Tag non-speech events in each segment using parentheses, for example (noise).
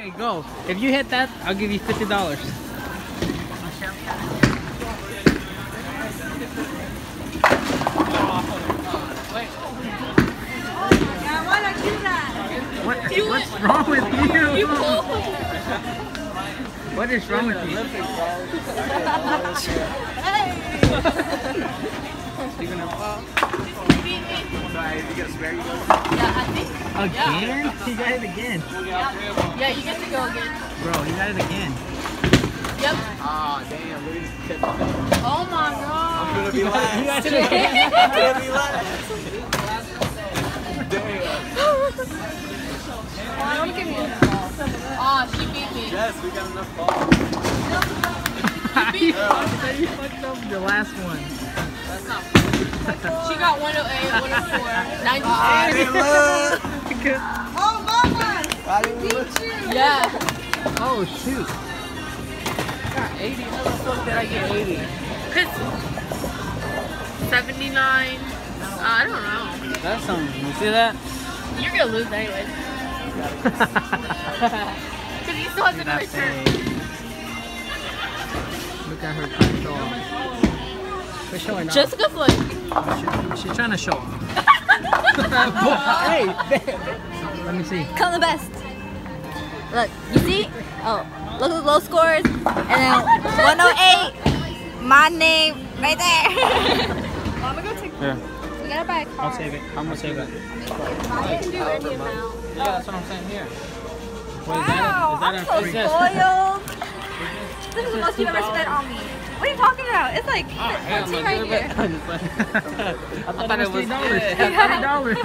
Okay, go. If you hit that, I'll give you fifty dollars. Yeah, why not do that? What, what's wrong with you? You pulled. What is wrong with you? Yeah, I think. Again? He got it again. Yeah, you get to go again. Bro, he got it again. Yep. Ah, damn, look at this Oh my god. (laughs) (laughs) I'm gonna be last. He got it I'm gonna be last. Oh, don't give me a ball. Oh, she beat me. Yes, we got enough balls. (laughs) you fucked up the last one. That's not She got 108, 104, I 96. Oh, mama. I didn't look. Yeah. Oh shoot. I Got 80. How the fuck did I get 80? Cause 79. Uh, I don't know. That's something. You see that? You're gonna lose anyway. (laughs) Cause he still has to Look at do that return. face. Look at her trying to show off. She's showing off. Jessica Flynn. She's trying to show off. (laughs) hey, let me see. Count the best. Look, you see? Oh, look at the low scores. And then 108. My name right there. (laughs) I'm gonna go take. Here, We gotta buy a car. I'll save it. I'm gonna save it. I can do any amount. Yeah, that's what I'm saying here. What is Wow, that? I'm so that a free spoiled. (laughs) This is the most you've ever spent on me. What are you talking about? It's like Ah, 14 right here. I thought it was dollars. Yeah. dollars.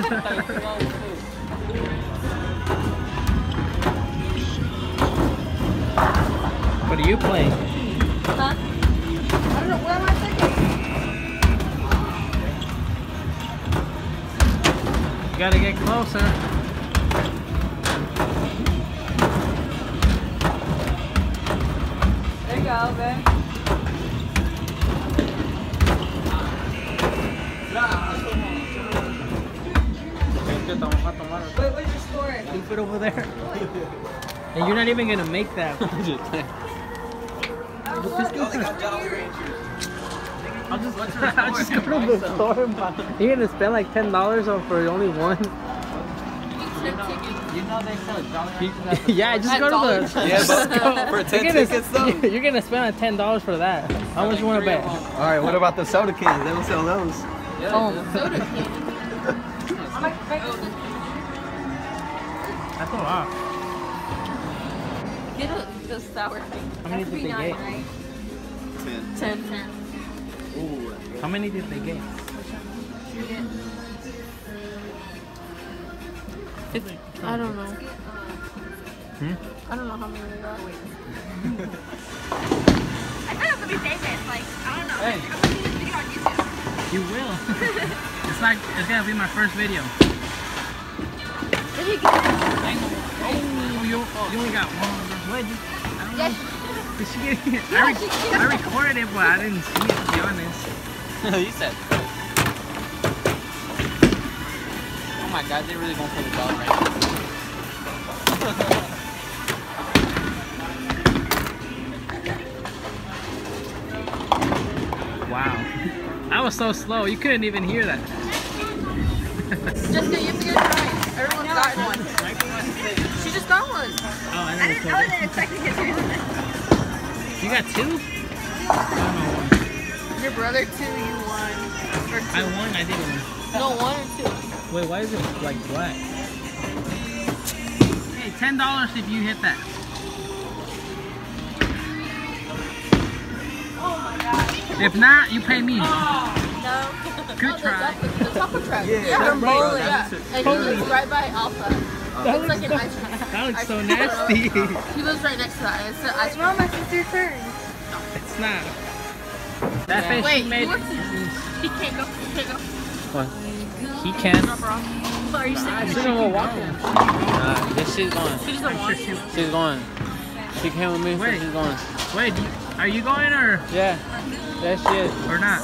what are you playing? Huh? I don't know. Where am I taking? You gotta get closer. Wait, where's your score? Keep it over there. And you're not even gonna make that. (laughs) Oh, I'll just, I'll (laughs) just go to the store and buy. You're gonna spend like ten dollars on for only one. You know they sell dollars. (laughs) yeah, just At go to the. Tree. Yeah, but for You're 10 gonna, tickets though. you're gonna spend like ten dollars for that. How much you wanna bet? Alright, what about the soda cans? They don't sell those. Oh, Soda can. That's a lot. Get a, the sour thing. How many did they get? 10. 10. Ooh. How many did they get? I don't know. Hmm? I don't know how many they got. (laughs) I thought I was gonna be famous. Like, I don't know. Hey. I'm gonna see this video on YouTube. You will. (laughs) it's like it's gonna be my first video. Did you get it? Oh, you, oh, you only got one. What? I don't Yes. know. Did she get it? I, re- I recorded it, but I didn't see it. To be honest. (laughs) you said. Oh my god, they're really going for the dog right now. (laughs) Wow. (laughs) That was so slow. You couldn't even hear that. Jessica, you have to get a try. Everyone's got one. She just got one. Oh, I I didn't. I told wasn't expecting it to. you. You got two? I don't one. Your brother two, you won. Or I won. I didn't win. No, one or two. Wait, why is it like black? Hey, ten dollars if you hit that. Oh my god. If not, you pay me. Oh, no. (laughs) Good oh, try. The, the, the taco truck. Yeah, yeah. that's bowling. Yeah. And he lives right by Alpha. That It's like looks, an so, ice cream. (laughs) that looks so nasty. He lives right next to that. It's an ice cream. Mom, it's your turn. it's not. That Yeah. face Wait, made. he He can't go. He can't go. What? He can. Not. Are you I saying shouldn't go walking. Nah, this shit's going. She doesn't want to. She's going. She came with me, so she's going. Wait, you- are you going or Yeah, that shit. or not?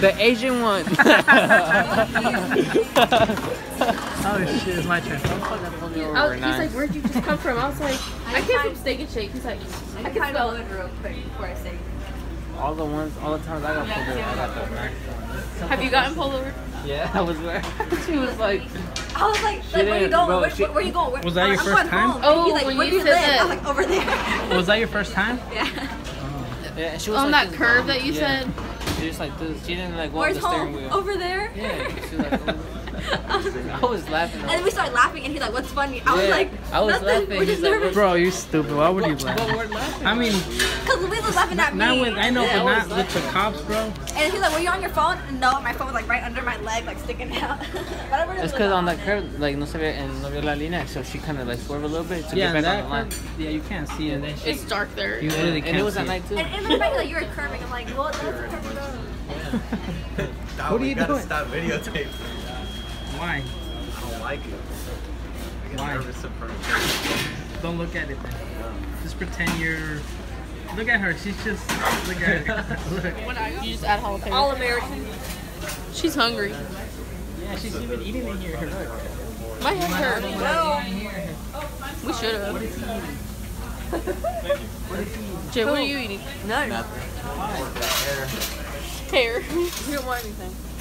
The Asian one. (laughs) oh shit, it's my turn. I was, oh, he's like, where'd you just come from? I was like, I came from Steak and Shake. He's like, I can Kind spell it. real quick before I say. all the ones, all the times I got pulled over, I got the max. Have you gotten pulled over? Yeah, I was there. (laughs) she was like, I was like, She like where you going? bro, where, she- where, where you going? Where, Was that your I'm first going time? Home. Oh, he's like, when where do you you said live? that. I was like, over there. Was that your first time? (laughs) yeah. Yeah, she was On like that curve dumb. that you yeah. said? She just like this. She didn't like go Where's the steering home? wheel. Over there. Yeah, she was like. I was- I was laughing. and then we started laughing, and he's like, "What's funny?" I was like, I was "Nothing. laughing. We're just He's like, nervous." Bro, you're stupid. Why would you But laugh? we're laughing. I mean, Cause Louise was laughing at me. not with I know, Yeah, but was not with the cops, bro. And he's like, "Were you on your phone?" No, my phone was like right under my leg, like sticking out. (laughs) Whatever. It's because on that curve, like no se ve, and no vio la línea, so she kind of like swerved a little bit to Yeah, get back on the line. curve- yeah, you can't see it. It's dark there. You Yeah, really and can't it was at night too. And in my mind, like you were curving. I'm like, "Well, that's a curvy road." What are you gotta doing? Stop videotaping. Why? I don't like it. I get Why? nervous in front of Don't look at it then. Just pretend you're. Look at her. She's just. Look at her. (laughs) look. You just add jalapeno. All American. She's hungry. Yeah, she's even eating in here. Look. My head hurts. Well, oh, We should have. Jay, what are you eating? no. Nothing. Hair. (laughs) You don't want anything.